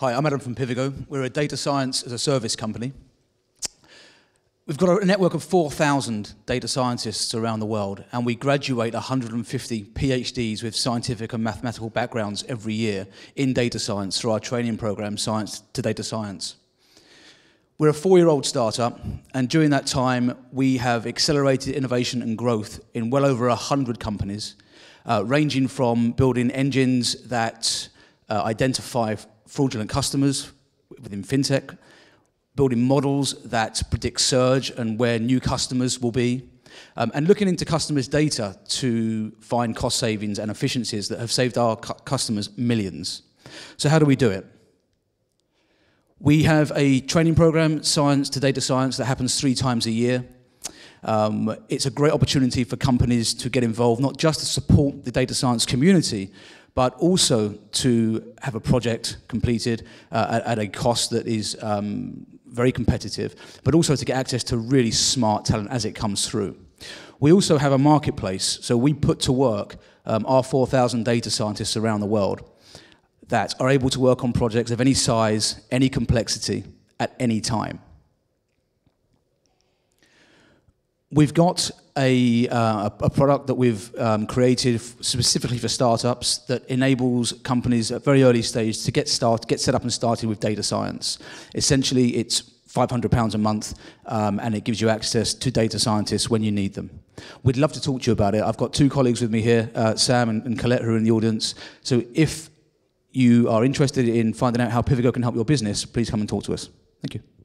Hi, I'm Adam from Pivigo. We're a data science as a service company. We've got a network of 4,000 data scientists around the world, and we graduate 150 PhDs with scientific and mathematical backgrounds every year in data science through our training program, Science to Data Science. We're a four-year-old startup, and during that time, we have accelerated innovation and growth in well over 100 companies, uh, ranging from building engines that uh, identify fraudulent customers within fintech, building models that predict surge and where new customers will be, um, and looking into customers' data to find cost savings and efficiencies that have saved our cu customers millions. So how do we do it? We have a training program, Science to Data Science, that happens three times a year. Um, it's a great opportunity for companies to get involved, not just to support the data science community, but also to have a project completed uh, at, at, a cost that is um, very competitive, but also to get access to really smart talent as it comes through. We also have a marketplace, so we put to work um, our 4,000 data scientists around the world that are able to work on projects of any size, any complexity, at any time. We've got a, uh, a product that we've um, created specifically for startups that enables companies at very early stage to get start, get set up and started with data science. Essentially, it's 500 pounds a month, um, and it gives you access to data scientists when you need them. We'd love to talk to you about it. I've got two colleagues with me here, uh, Sam and, and Colette, who are in the audience. So if you are interested in finding out how Pivigo can help your business, please come and talk to us. Thank you.